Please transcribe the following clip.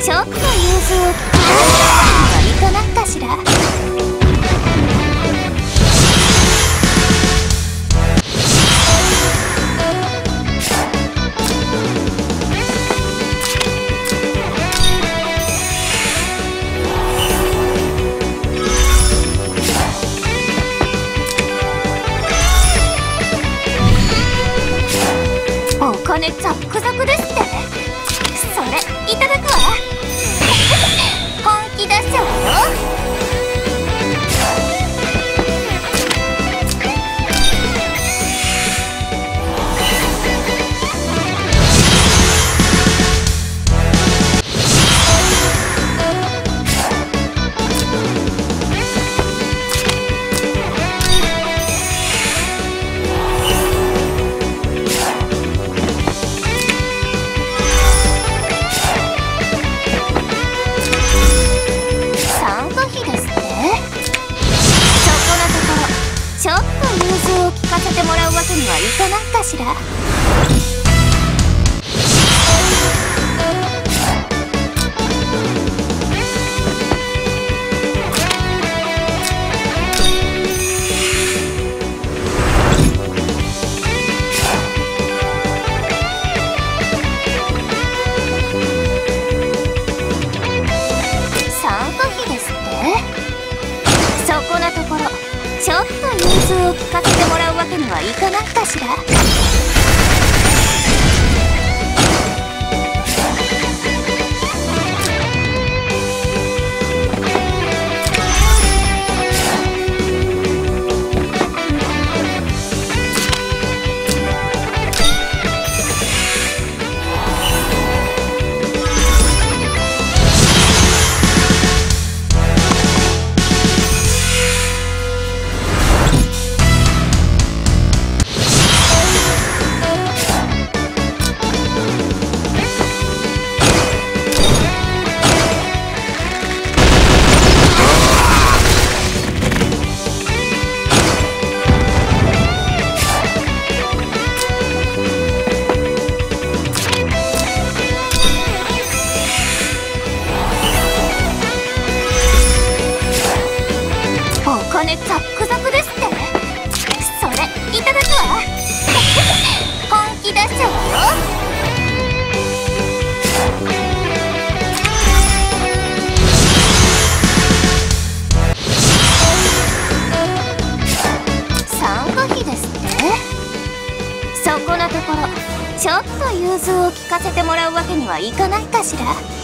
ちょっと融通を。利ななったしら。くかしら？融通を聞かせてもらうわけにはいかないかしら？